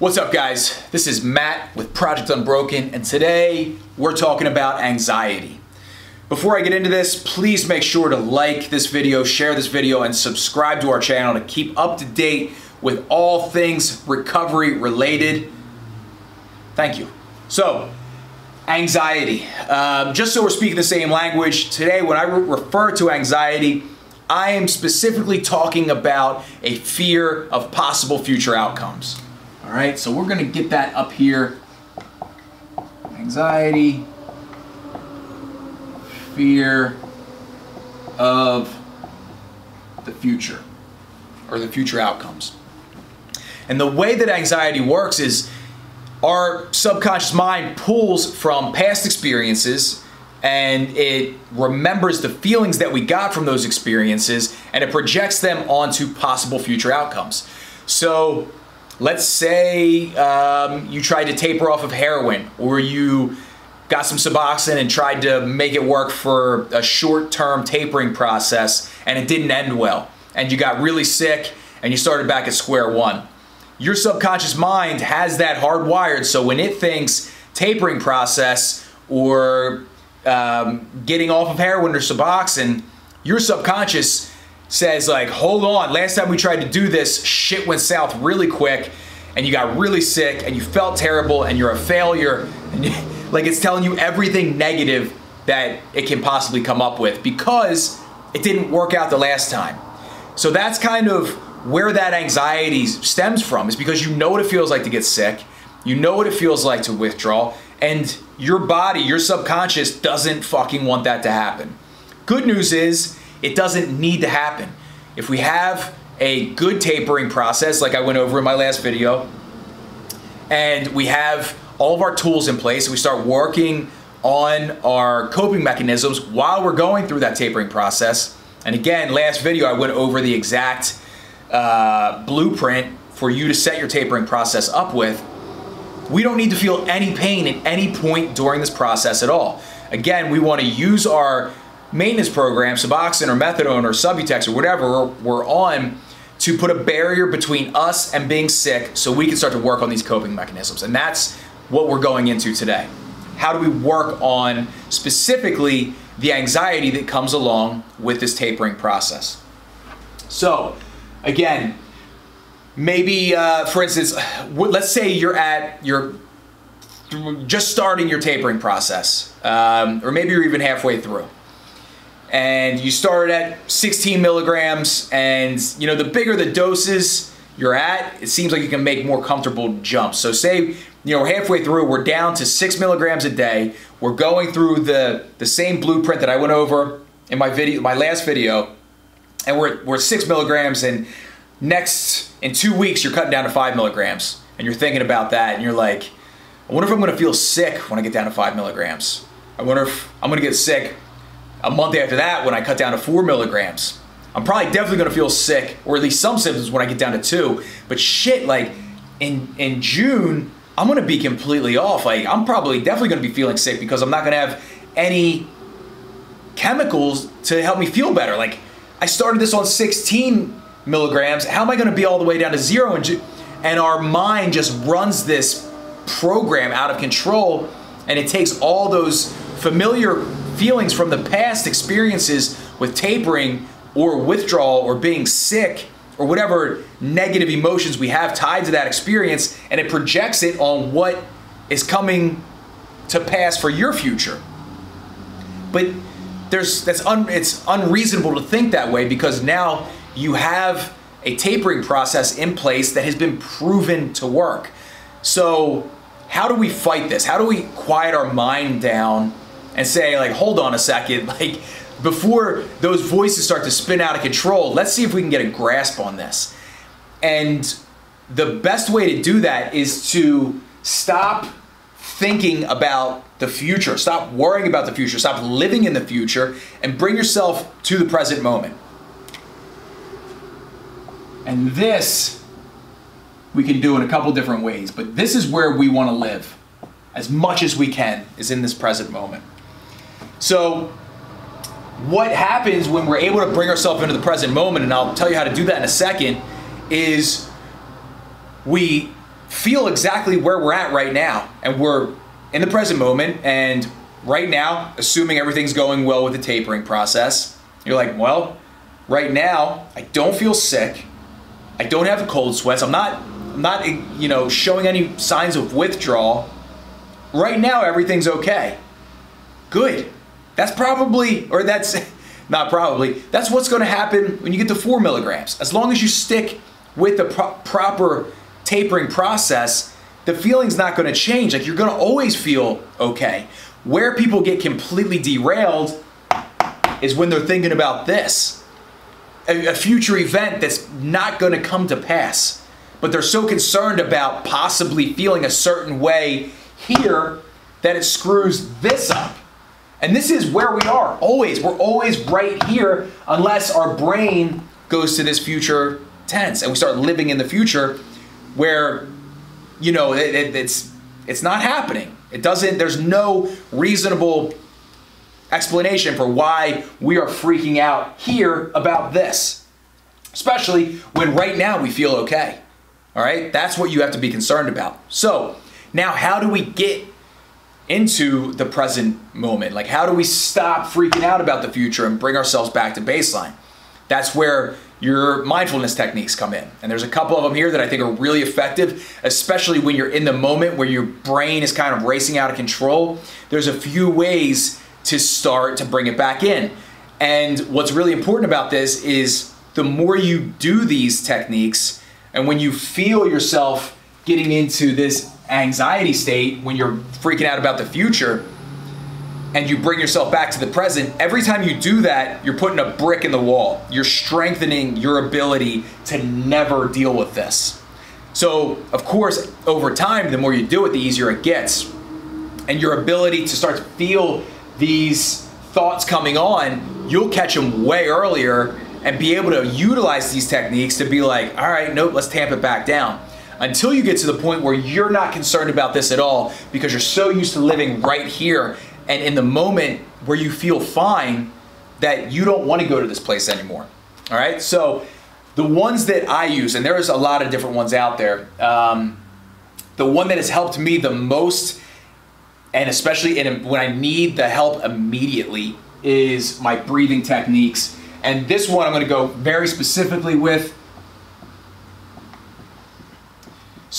What's up guys? This is Matt with Project Unbroken and today we're talking about anxiety. Before I get into this, please make sure to like this video, share this video, and subscribe to our channel to keep up to date with all things recovery related. Thank you. So, anxiety. Um, just so we're speaking the same language, today when I re refer to anxiety, I am specifically talking about a fear of possible future outcomes. All right, so we're gonna get that up here. Anxiety, fear of the future or the future outcomes. And the way that anxiety works is our subconscious mind pulls from past experiences and it remembers the feelings that we got from those experiences and it projects them onto possible future outcomes. So let's say um, you tried to taper off of heroin or you got some Suboxone and tried to make it work for a short-term tapering process and it didn't end well and you got really sick and you started back at square one. Your subconscious mind has that hardwired so when it thinks tapering process or um, getting off of heroin or Suboxone, your subconscious says like, hold on, last time we tried to do this, shit went south really quick and you got really sick and you felt terrible and you're a failure. And you, like it's telling you everything negative that it can possibly come up with because it didn't work out the last time. So that's kind of where that anxiety stems from is because you know what it feels like to get sick. You know what it feels like to withdraw and your body, your subconscious doesn't fucking want that to happen. Good news is it doesn't need to happen. If we have a good tapering process, like I went over in my last video, and we have all of our tools in place, we start working on our coping mechanisms while we're going through that tapering process. And again, last video I went over the exact uh, blueprint for you to set your tapering process up with. We don't need to feel any pain at any point during this process at all. Again, we want to use our maintenance program, Suboxone or Methadone or Subutex or whatever we're on to put a barrier between us and being sick so we can start to work on these coping mechanisms. And that's what we're going into today. How do we work on specifically the anxiety that comes along with this tapering process? So, again, maybe uh, for instance, let's say you're at your just starting your tapering process, um, or maybe you're even halfway through and you start at 16 milligrams and you know the bigger the doses you're at it seems like you can make more comfortable jumps. So say you know halfway through we're down to six milligrams a day. We're going through the the same blueprint that i went over in my video my last video and we're, we're six milligrams and next in two weeks you're cutting down to five milligrams. And you're thinking about that and you're like i wonder if i'm going to feel sick when i get down to five milligrams. I wonder if i'm going to get sick a month after that when I cut down to four milligrams. I'm probably definitely gonna feel sick, or at least some symptoms when I get down to two. But shit, like in in June, I'm gonna be completely off. Like I'm probably definitely gonna be feeling sick because I'm not gonna have any chemicals to help me feel better. Like I started this on 16 milligrams. How am I gonna be all the way down to zero in June? And our mind just runs this program out of control, and it takes all those familiar feelings from the past experiences with tapering or withdrawal or being sick or whatever negative emotions we have tied to that experience and it projects it on what is coming to pass for your future. But there's that's un, it's unreasonable to think that way because now you have a tapering process in place that has been proven to work. So, how do we fight this? How do we quiet our mind down and say like, hold on a second, like before those voices start to spin out of control, let's see if we can get a grasp on this. And the best way to do that is to stop thinking about the future, stop worrying about the future, stop living in the future, and bring yourself to the present moment. And this we can do in a couple different ways, but this is where we want to live as much as we can, is in this present moment. So what happens when we're able to bring ourselves into the present moment, and I'll tell you how to do that in a second, is we feel exactly where we're at right now. And we're in the present moment. And right now, assuming everything's going well with the tapering process, you're like, well, right now, I don't feel sick. I don't have cold sweats. I'm not, I'm not, you know, showing any signs of withdrawal. Right now, everything's okay. Good. That's probably, or that's not probably, that's what's going to happen when you get to four milligrams. As long as you stick with the pro- proper tapering process, the feeling's not going to change. Like you're going to always feel okay. Where people get completely derailed is when they're thinking about this a, a future event that's not going to come to pass. But they're so concerned about possibly feeling a certain way here that it screws this up. And this is where we are always. We're always right here unless our brain goes to this future tense and we start living in the future where you know it, it, it's it's not happening. It doesn't there's no reasonable explanation for why we are freaking out here about this. Especially when right now we feel okay. All right? That's what you have to be concerned about. So, now how do we get into the present moment? Like, how do we stop freaking out about the future and bring ourselves back to baseline? That's where your mindfulness techniques come in. And there's a couple of them here that I think are really effective, especially when you're in the moment where your brain is kind of racing out of control. There's a few ways to start to bring it back in. And what's really important about this is the more you do these techniques, and when you feel yourself getting into this anxiety state, when you're freaking out about the future, and you bring yourself back to the present, every time you do that, you're putting a brick in the wall. You're strengthening your ability to never deal with this. So, of course, over time, the more you do it, the easier it gets. And your ability to start to feel these thoughts coming on, you'll catch them way earlier and be able to utilize these techniques to be like, all right, nope, let's tamp it back down. Until you get to the point where you're not concerned about this at all because you're so used to living right here and in the moment where you feel fine that you don't want to go to this place anymore. All right, so the ones that I use, and there's a lot of different ones out there. Um, the one that has helped me the most and especially in, when I need the help immediately, is my breathing techniques. And this one I'm going to go very specifically with.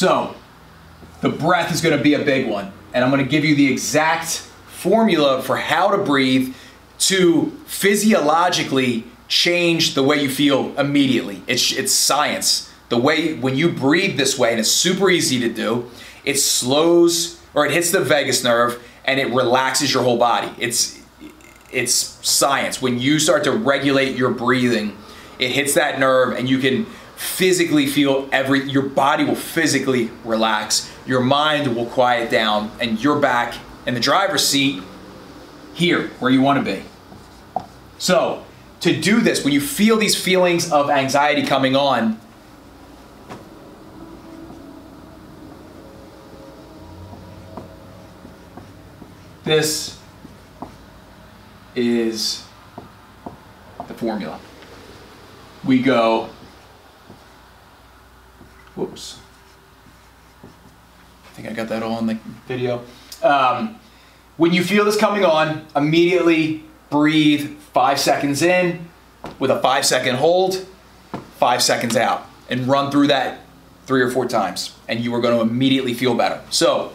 So, the breath is going to be a big one. And I'm going to give you the exact formula for how to breathe to physiologically change the way you feel immediately. It's, it's science. The way, when you breathe this way, and it's super easy to do, it slows or it hits the vagus nerve and it relaxes your whole body. It's it's science. When you start to regulate your breathing, it hits that nerve and you can physically feel every your body will physically relax, your mind will quiet down and you're back in the driver's seat here where you want to be. So, to do this when you feel these feelings of anxiety coming on, This is the formula. We go, whoops. I think I got that all in the video. Um, when you feel this coming on, immediately breathe five seconds in with a five second hold, five seconds out, and run through that three or four times, and you are going to immediately feel better. So,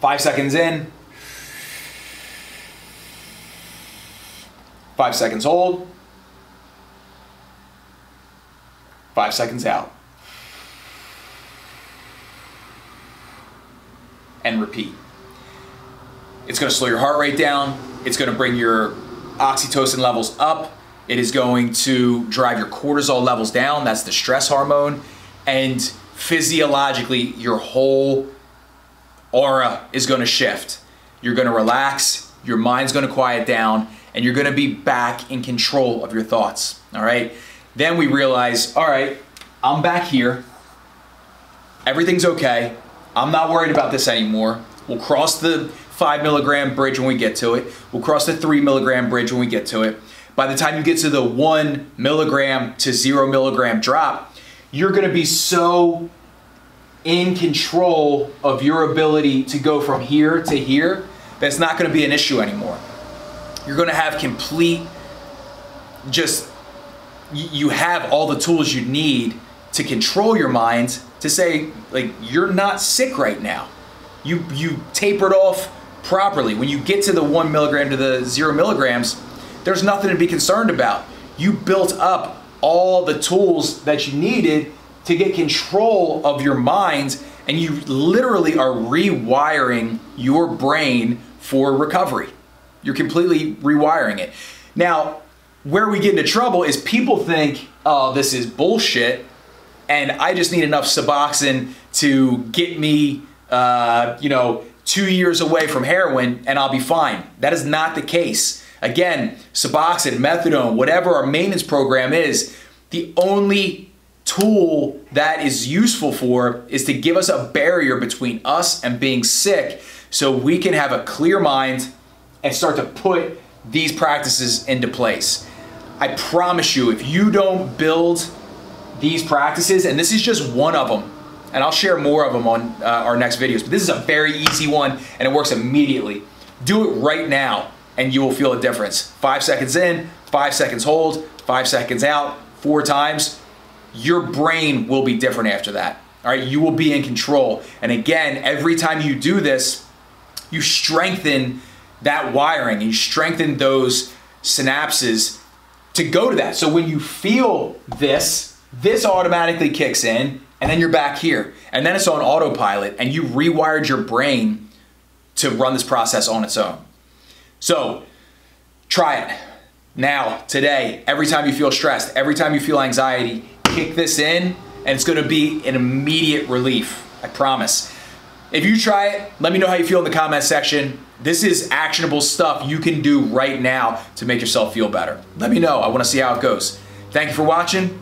five seconds in, Five seconds hold. Five seconds out. And repeat. It's going to slow your heart rate down. It's going to bring your oxytocin levels up. It is going to drive your cortisol levels down. That's the stress hormone. And physiologically, your whole aura is going to shift. You're going to relax. Your mind's going to quiet down and you're gonna be back in control of your thoughts. All right. Then we realize, all right, I'm back here. Everything's okay. I'm not worried about this anymore. We'll cross the five milligram bridge when we get to it. We'll cross the three milligram bridge when we get to it. By the time you get to the one milligram to zero milligram drop, you're gonna be so in control of your ability to go from here to here, that's not going to be an issue anymore. You're going to have complete, just, you have all the tools you need to control your mind to say, like, you're not sick right now. You, you tapered off properly. When you get to the one milligram to the zero milligrams, there's nothing to be concerned about. You built up all the tools that you needed to get control of your mind and you literally are rewiring your brain for recovery. You're completely rewiring it. Now, where we get into trouble is people think, oh, this is bullshit, and I just need enough Suboxone to get me, uh, you know, two years away from heroin and I'll be fine. That is not the case. Again, Suboxone, methadone, whatever our maintenance program is, the only tool that is useful for is to give us a barrier between us and being sick so we can have a clear mind and start to put these practices into place. I promise you, if you don't build these practices, and this is just one of them, and I'll share more of them on uh, our next videos, but this is a very easy one and it works immediately. Do it right now and you will feel a difference. Five seconds in, five seconds hold, five seconds out, four times, your brain will be different after that. All right, you will be in control. And again, every time you do this, you strengthen that wiring, and you strengthen those synapses to go to that. So when you feel this, this automatically kicks in, and then you're back here. And then it's on autopilot, and you rewired your brain to run this process on its own. So try it now, today, every time you feel stressed, every time you feel anxiety, kick this in and it's gonna be an immediate relief, I promise. If you try it, let me know how you feel in the comment section. This is actionable stuff you can do right now to make yourself feel better. Let me know, I wanna see how it goes. Thank you for watching